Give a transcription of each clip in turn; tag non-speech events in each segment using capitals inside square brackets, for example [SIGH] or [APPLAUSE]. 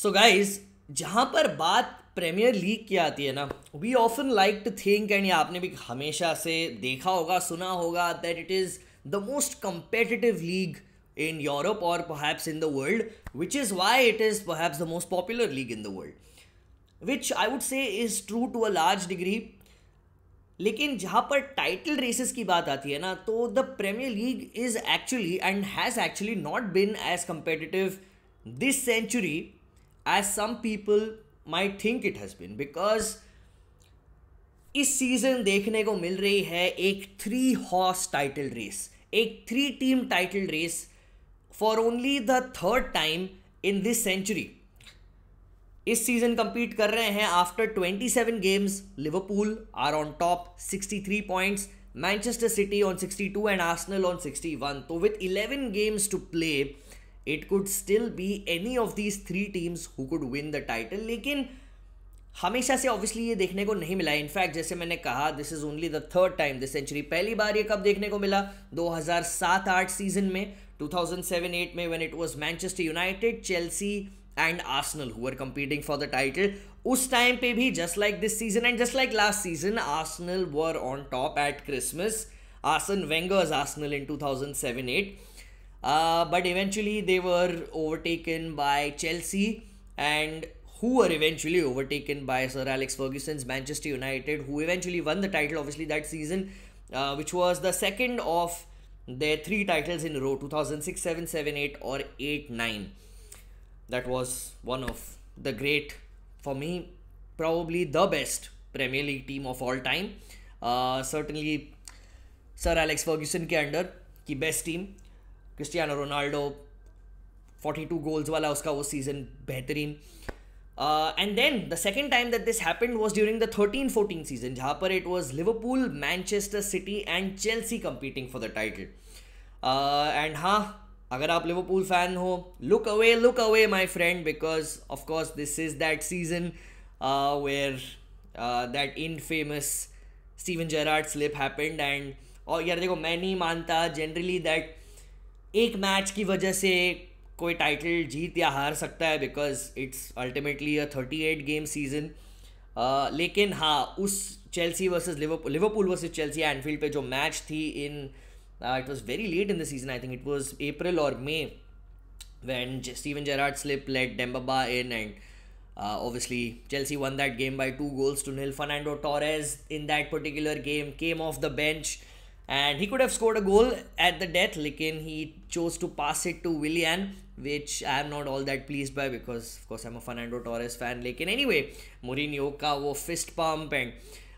So guys जहाँ पर बात प्रीमियर लीग की आती है ना we often like to think and आपने भी हमेशा से देखा होगा सुना होगा that it is the most competitive league in Europe or perhaps in the world, which is why it is perhaps the most popular league in the world. Which I would say is true to a large degree. लेकिन जहाँ पर title races की बात आती है ना तो the Premier League is actually and has actually not been as competitive this century as some people may think it has been because इस सीज़न देखने को मिल रही है एक थ्री हॉर्स टाइटल रेस एक three team title race for only the third time in this century इस season compete कर रहे हैं after 27 games Liverpool are on top 63 points Manchester City on 62 and Arsenal on 61 तो with 11 games to play it could still be any of these three teams who could win the title लेकिन हमेशा से obviously ये देखने को नहीं मिला। In fact जैसे मैंने कहा this is only the third time this century पहली बार ये कब देखने को मिला? 2007-8 सीज़न में 2007-8 में when it was Manchester United Chelsea and Arsenal who're competing for the title उस टाइम पे भी just like this season and just like last season Arsenal were on top at Christmas Arsene Wenger's Arsenal in two thousand Uh, but eventually they were overtaken by Chelsea and who were eventually overtaken by Sir Alex Ferguson's Manchester United, who eventually won the title, obviously, that season, uh, which was the second of their three titles in a row 2006, 7, 7, 8, or 8, 9. That was one of the great, for me, probably the best Premier League team of all time. Uh, certainly, Sir Alex Ferguson ke under, ki best team. Cristiano Ronaldo 42 goals वाला उसका वो season बेहतरीन। And then the second time that this happened was during the thirteen fourteen season जहाँ पर it was Liverpool Manchester City and Chelsea competing for the title and हाँ अगर आप Liverpool fan हो look away look away my friend because of course this is that season where that infamous Steven Gerrard slip happened and और यार देखो, मैं नहीं मानता जनरली दैट एक मैच की वजह से कोई टाइटल जीत या हार सकता है because it's ultimately a thirty eight game season लेकिन हाँ उस Chelsea versus Liverpool versus Chelsea Anfield पे जो मैच थी in it was very late in the season I think it was April और May when Steven Gerrard slip let Demba Ba in and obviously Chelsea won that game by two goals to nil Fernando Torres in that particular game came off the bench and he could have scored a goal at the death. Lekin he chose to pass it to Willian which I am not all that pleased by because of course I'm a Fernando Torres fan. Lekin anyway, Mourinho ka wo fist pump and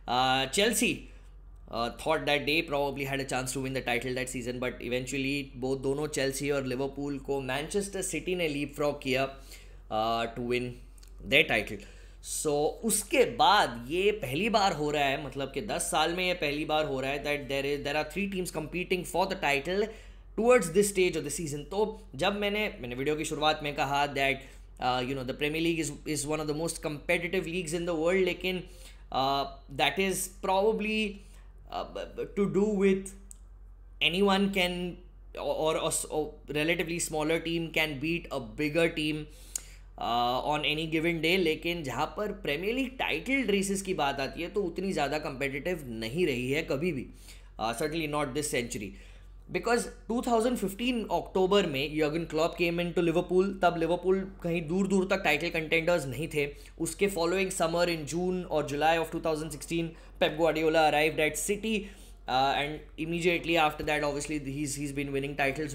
uh, Chelsea uh, thought that they probably had a chance to win the title that season, but eventually both dono Chelsea और Liverpool को Manchester City ने leapfrog किया uh, to win their title. so so, उसके बाद ये पहली बार हो रहा है मतलब कि 10 साल में ये पहली बार हो रहा है that there is there are three teams competing for the title towards this stage of the season तो जब मैंने मैंने वीडियो की शुरुआत में कहा that you know the Premier League is is one of the most competitive leagues in the world लेकिन that is probably to do with any one can a relatively smaller team can beat a bigger team on any given day लेकिन जहाँ पर premiere league title races की बात आती है तो उतनी ज़्यादा कंपेटिटिव नहीं रही है कभी भी। Certainly not this century because 2015 October में Jurgen Klopp came in to Liverpool तब लिवरपूल कहीं दूर दूर तक टाइटल कंटेंडर्स नहीं थे। उसके फॉलोइंग समर इन जून और July of 2016 Pep Guardiola arrived at City and immediately after that obviously he's he's been winning titles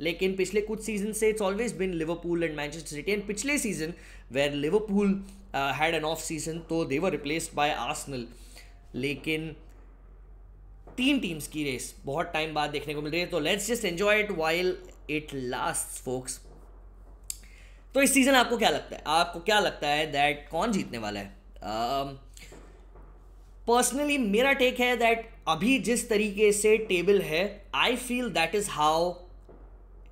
लेकिन पिछले कुछ सीज़न से it's always been Liverpool and Manchester City and पिछले season were Liverpool had an off season तो they were replaced by Arsenal लेकिन तीन teams की race बहुत टाइम बाद देखने को मिल रही है तो let's just enjoy it while it last folks तो इस सीज़न आपको क्या लगता है आपको क्या लगता है दैट कौन जीतने वाला है पर्सनली मेरा टेक है दैट अभी जिस तरीके से टेबल है I feel that is how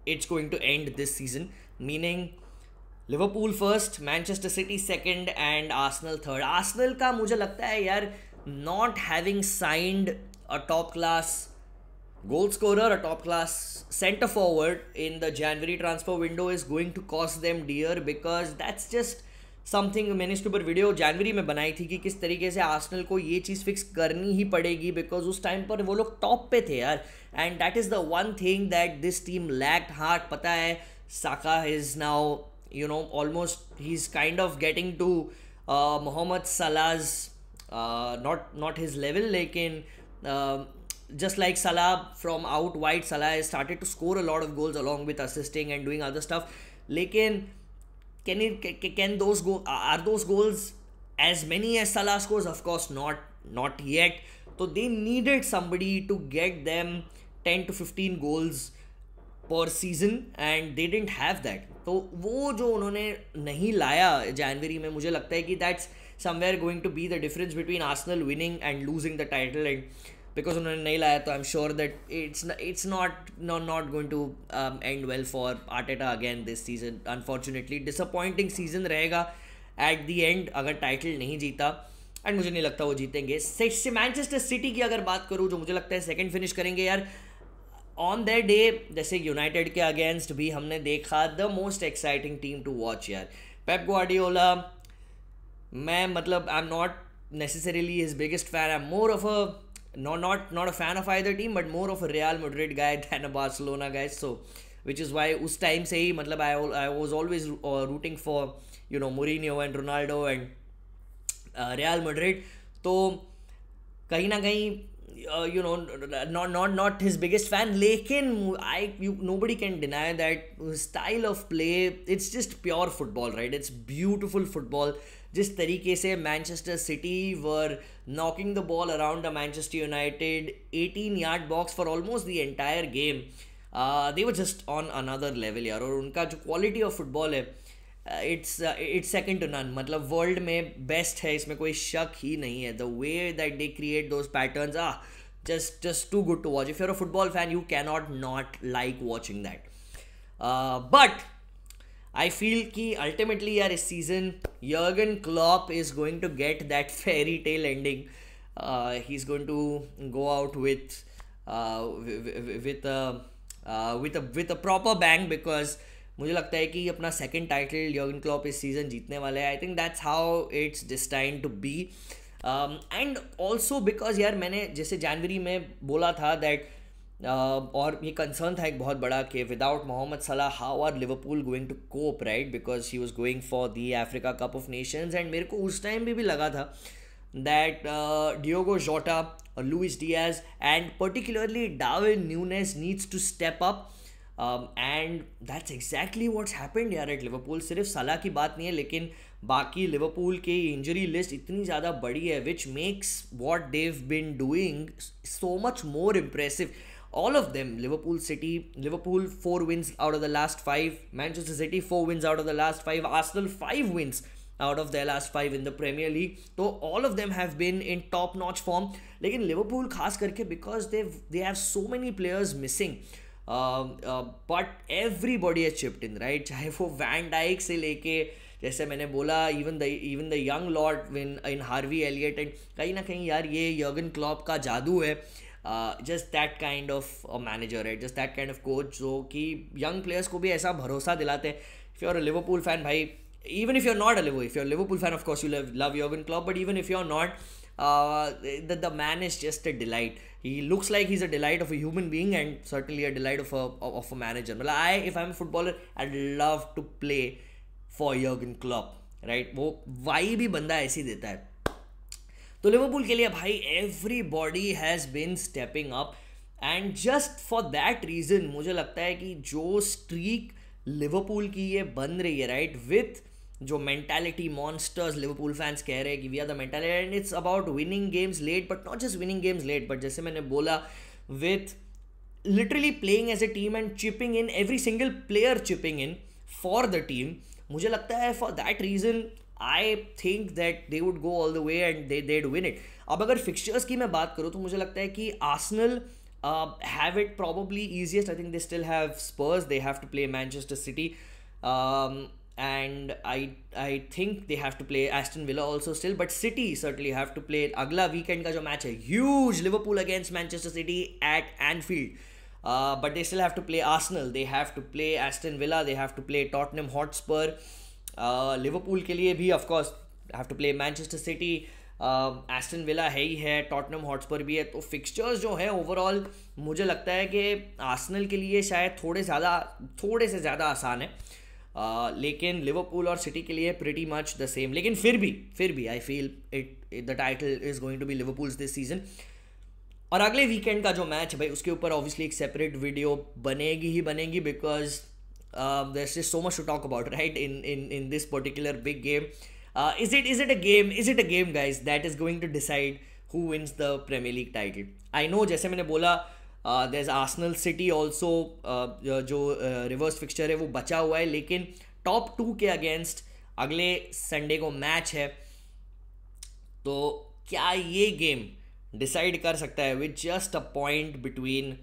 it's going to end this season meaning Liverpool first Manchester City second and Arsenal third Arsenal का मुझे लगता है यार not having signed a top class goal scorer a top class centre forward in the January transfer window is going to cost them dear because that's just something मैंने इसके ऊपर video जनवरी में बनाई थी कि किस तरीके से आर्सनल को ये चीज़ फिक्स करनी ही पड़ेगी बिकॉज़ उस टाइम पर वो लोग टॉप पे थे यार and that is the one thing that this team lacked heart पता है Saka is now you know almost he is kind of getting to Mohamed Salah not not his level लेकिन like Salah from out wide, Salah has started to score a lot of goals along with assisting and doing other stuff. Lekin, can it can those go are those goals as many as Salah scores? Of course not, not yet. So they needed somebody to get them 10 to 15 goals per season and they didn't have that तो वो जो उन्होंने नहीं लाया जनवरी में मुझे लगता है कि that's somewhere going to be the difference between Arsenal winning and losing the title and because उन्होंने नहीं लाया तो I am sure that it's it's not not going to end well for Arteta again this season unfortunately disappointing season रहेगा at the end अगर title नहीं जीता। And मुझे नहीं लगता वो जीतेंगे। मैनचेस्टर सिटी की अगर बात करूँ, जो मुझे लगता है सेकेंड फिनिश करेंगे यार ऑन दैट डे जैसे यूनाइटेड के अगेंस्ट भी हमने देखा the most exciting team to watch यार। पेप ग्वाडियोला मैं मतलब I am not necessarily his biggest fan I am more of a not not not a fan of either team but more of a Real Madrid guy [LAUGHS] than a Barcelona guy so which is why उस time से ही मतलब I I was always uh, rooting for you know Mourinho and Ronaldo and uh, Real Madrid तो कहीं ना कहीं uh, you know not not not his biggest fan लेकिन I you nobody can deny that style of play it's just pure football right it's beautiful football जिस तरीके से Manchester City were knocking the ball around the Manchester United 18 yard box for almost the entire game they were just on another level यार और उनका जो quality of football है it's it's second to none मतलब world में best है, इसमें कोई शक ही नहीं है. The way that they create those patterns are just just too good to watch if you're a football fan you cannot not like watching that but I feel कि अल्टीमेटली यार इस season Jurgen Klopp is going to get that fairy tale ending he is going to go out with with with with a proper bang because मुझे लगता है कि अपना second title Jurgen Klopp इस season जीतने वाले हैं. I think that's how it's destined to be and also because यार मैंने जैसे जनवरी में बोला था दैट और ये कंसर्न था एक बहुत बड़ा कि without Mohamed Salah how are Liverpool going to cope right because he was going for the Africa Cup of Nations and मेरे को उस टाइम भी, भी लगा था that Diogo Jota Luis Diaz and particularly Darwin Nunez needs to step up and that's exactly what's happened यार at Liverpool सिर्फ़ Salah की बात नहीं है लेकिन बाकी लिवरपूल की इंजरी लिस्ट इतनी ज़्यादा बड़ी है which makes what they've been doing so much more impressive all of them liverpool city liverpool four wins out of the last five manchester city four wins out of the last five arsenal five wins out of their last five in the premier league so all of them have been in top notch form लेकिन Liverpool खास करके because they they have so many players missing but everybody has chipped in right चाहे वो Van Dijk से लेके जैसे मैंने बोला even the even the young lord win in Harvey Elliott and कहीं ना कहीं यार ये यर्गन क्लॉप का जादू है just that kind of manager है just that kind of coach जो कि यंग प्लेयर्स को भी ऐसा भरोसा दिलाते हैं। If you are Liverpool fan भाई even if you are not a Livo if you are Liverpool fan of course you love love your in club but even if you are not the the man is just a delight he looks like he's a delight of a human being and certainly a delight of of a manager मतलब I if I am footballer I love to play for your in club right वो Y भी बंदा ऐसे ही देता है। तो Liverpool के लिए भाई everybody has been stepping up and just for that reason मुझे लगता है कि जो स्ट्रीक लिवरपूल की ये बन रही है राइट विथ जो मेंटालिटी मॉन्स्टर्स लिवरपूल फैंस कह रहे हैं कि we are the mentality and it's about winning games late but not just winning games late but जैसे मैंने बोला with literally playing as a team and chipping in every single player chipping in for the team मुझे लगता है for that reason I think that they would go all the way and they did win it अब अगर fixtures की मैं बात करूँ तो मुझे लगता है कि Arsenal have it probably easiest I think they still have Spurs they have to play Manchester City and I I think they have to play Aston Villa also still, but City certainly have to play. अगला weekend का जो match है huge Liverpool against Manchester City at Anfield. Uh, but they still have to play Arsenal. They have to play Aston Villa. They have to play Tottenham Hotspur. Uh, Liverpool के लिए भी of course have to play Manchester City. Aston Villa है ही है Tottenham Hotspur भी है. तो fixtures जो है ओवरऑल मुझे लगता है कि आर्सनल के लिए शायद थोड़े ज़्यादा थोड़े से ज़्यादा आसान है. Uh, लेकिन लिवरपूल और सिटी के लिए प्रिटी मच द सेम लेकिन फिर भी फिर भी I feel it the title is going to be Liverpool's this season और अगले वीकेंड का जो मैच है भाई उसके ऊपर ऑब्वियसली एक सेपरेट वीडियो बनेगी ही बनेगी because there is so much to talk about right in in in this particular big game Uh, is it is it a game? Is it a game, guys, that is going to decide who wins the Premier League title? I know, जैसे मैंने बोला there's Arsenal City also जो reverse fixture है वो बचा हुआ है लेकिन टॉप टू के अगेंस्ट अगले संडे को मैच है तो क्या ये गेम डिसाइड कर सकता है with just a point between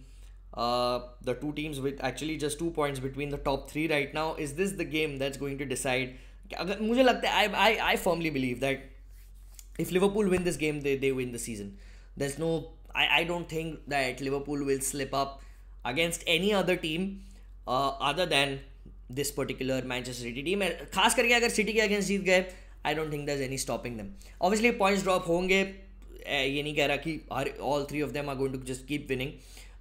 The two teams with actually just two points between the top three right now is this the game that's going to decide अगर मुझे लगता है I I I firmly believe that if Liverpool win this game, they, they win the season. There's no, I, I don't think that Liverpool will slip up against any other team uh, other than this particular Manchester City team. खास करके अगर city के against जीत गए I don't think there any stopping them obviously points drop होंगे ये नहीं कह रहा कि हर all three of them are going to just keep winning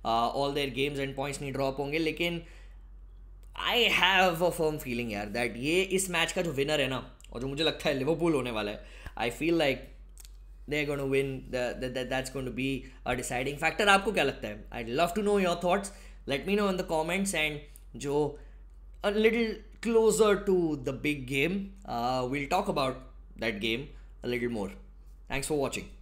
all their games and points नहीं ड्रॉप होंगे लेकिन I have a firm feeling यार दैट ये इस मैच का जो विनर है ना और जो मुझे लगता है लिवरपूल होने वाला है I feel like they gonna win that's gonna be a deciding factor आपको क्या लगता है? I love to know your thoughts let me know in the comments and जो a little closer to the big game Uh, talk about that game a a more thanks for watching.